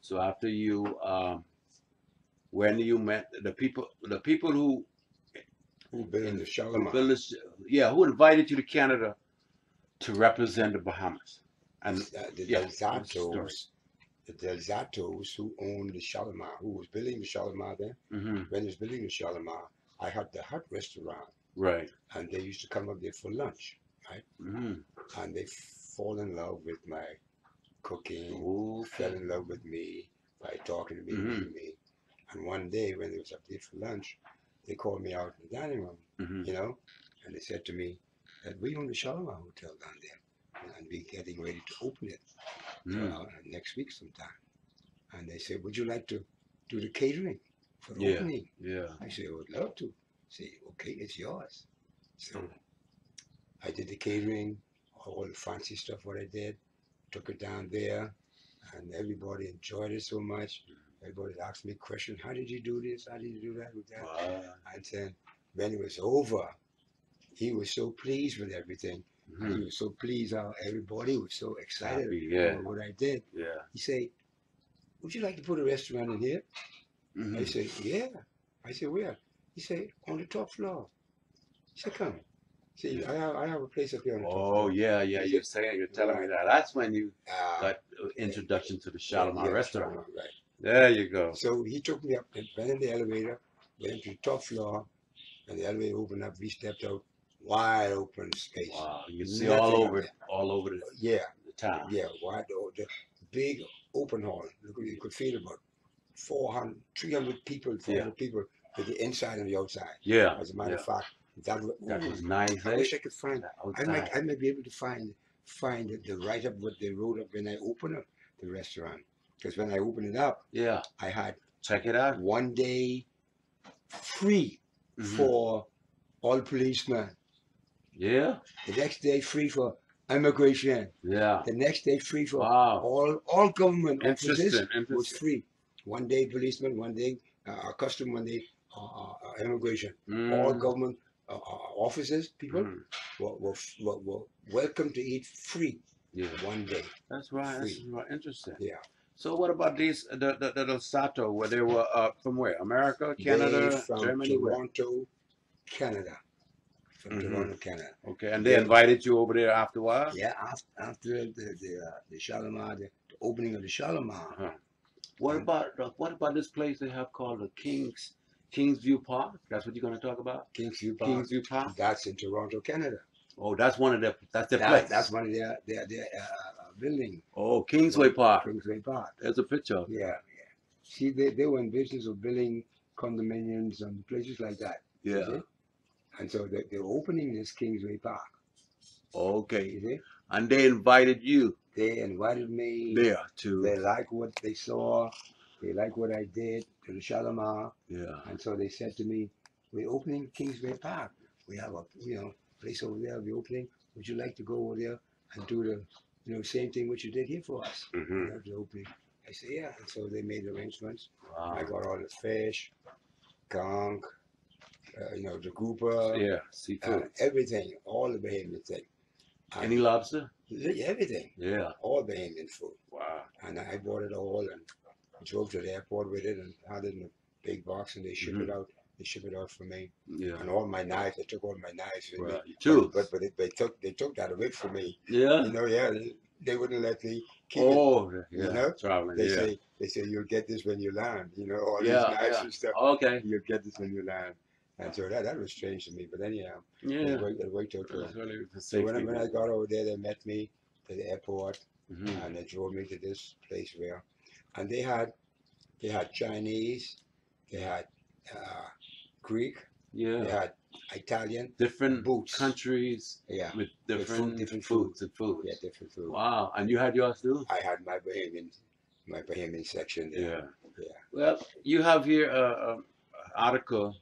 So after you, um, when you met the people, the people who Who built the Shalimar? yeah, who invited you to Canada to represent the Bahamas, and Uh, the yeah, Del Zatos, story. the Del Zatos who owned the Shalimar, who was building the Shalimar then. hmm When he was building the Shalimar, I had the hut restaurant, right, and they used to come up there for lunch, hmm and they fall in love with my cooking, who fell in love with me by talking to me, Mhm. me. And one day when they was up there for lunch, they called me out in the dining room, hmm you know, and they said to me that we own the Shalimar Hotel down there, and we're getting ready to open it mm uh, next week sometime. And they said, would you like to do the catering for the Yeah. opening? yeah, I said, I would love to. Say, okay, it's yours. So I did the catering, all the fancy stuff what I did, took it down there, and everybody enjoyed it so much. Everybody asked me questions, how did you do this? How did you do that with that? wow. And then when it was over, he was so pleased with everything. Mhm. He was so pleased how everybody was so excited Happy, yeah. about what I did. yeah. He said, would you like to put a restaurant in here? I Mhm. said, yeah. I said, where? He said, on the top floor. He said, come. See, I have, I have a place up here on the Oh yeah, yeah. You're saying you're telling me that. That's when you Ah, got uh, introduction to the Shalimar yeah, restaurant. Shalimar, Right. There you go. So he took me up and went in the elevator, went to the top floor, and the elevator opened up. We stepped out, wide open space. Wow, you can see Nothing all over, all over the, Yeah, the town. yeah, wide, the big open hall. You could, feel about 400, 300 people, 400 people with the inside and the outside. Yeah, As a matter yeah. of fact, that, That was nice. I eh? wish I could find I might. I might be able to find find the, write up what they wrote up when I opened up the restaurant. Because when I opened it up, Yeah, I had check it out. one day free Mhm. for all policemen. Yeah, The next day free for immigration. yeah. The next day free for Wow. all all government offices was free. One day policeman, one day uh, custom, one day uh, uh, immigration. All Mm, government uh, uh, offices, people mm, were, were, were, were welcome to eat free Yeah, one day. that's right. That's Free. right. Interesting. Yeah. So what about these the the, the, the Sato where they were uh, from where? America, They Canada, from Germany, where? Toronto, Canada. From Mhm. Toronto, Canada. Okay, and they They- invited you over there after a while. Yeah, after, after the the uh, the Shalimar, the, the opening of the Shalimar. Uh-huh. What Um, about uh, what about this place they have called the Kings Kingsview Park? That's what you're going to talk about. Kingsview Park. Kingsview Park. That's in Toronto, Canada. Oh, that's one of the that's the That- place. that's one of their their, their uh, uh, building. oh, Kingsway Park. Kingsway Park. There's a picture. Yeah, yeah. See, they, they were in business of building condominiums and places like that. Yeah. And so they, they're opening this Kingsway Park. Okay. And they invited you They invited me. there to. They like what they saw. They like what I did to the Shalimar. Yeah. And so they said to me, we're opening Kingsway Park. We have a, you know, place over there we're opening. Would you like to go over there and do the, you know, same thing what you did here for us? hmm You the opening. I said, yeah. And so they made arrangements. I got all the fish, conch, uh, you know, the grouper, Yeah. uh, Seafood. everything, all the Bahamian thing. And Any lobster? everything, Yeah. all Bahamian food. Wow. And I bought it all and drove to the airport with it and had it in a big box and they ship Mhm. it out. They ship it out for me. Yeah. And all my knives, they took all my knives with me. Right. Two. But but it, they took they took that away from me. Yeah. You know, yeah, they, they wouldn't let me keep it. Oh, yeah. you know? Traveling. They yeah. say they say you'll get this when you land. You know, all Yeah, these knives yeah. and stuff. Okay. You'll get this when you land. And so that, that was strange to me. But anyhow, Yeah. it worked, it worked out It's really for So when I, safety. when I got over there, they met me to the airport Mhm. and they drove me to this place where, and they had, they had Chinese, they had uh, Greek, yeah, they had Italian, Different boots. countries yeah, with food- different, different foods and foods. yeah, different food. Wow. And you had yours too? I had my Bahamian, my Bahamian section there. Yeah. Yeah. Well, you have here a, a article